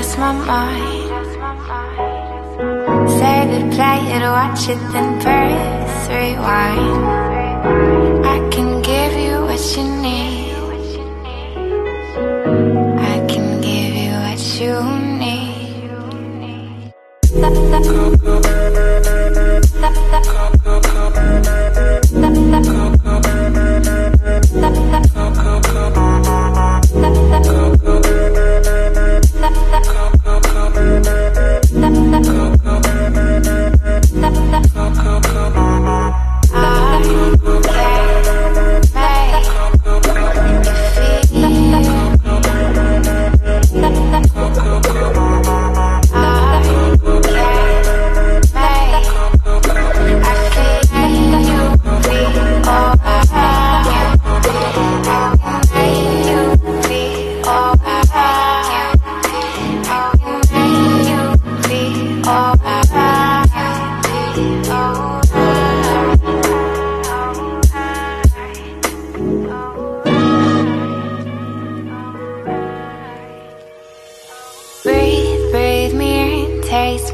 just my mind. Say that play it, watch it, then press rewind. I can give you what you need. I can give you what you need. Breathe, breathe me in, taste